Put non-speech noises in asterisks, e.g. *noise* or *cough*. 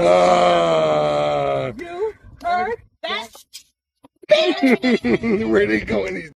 Uh, You heard that? *laughs* where they going? go?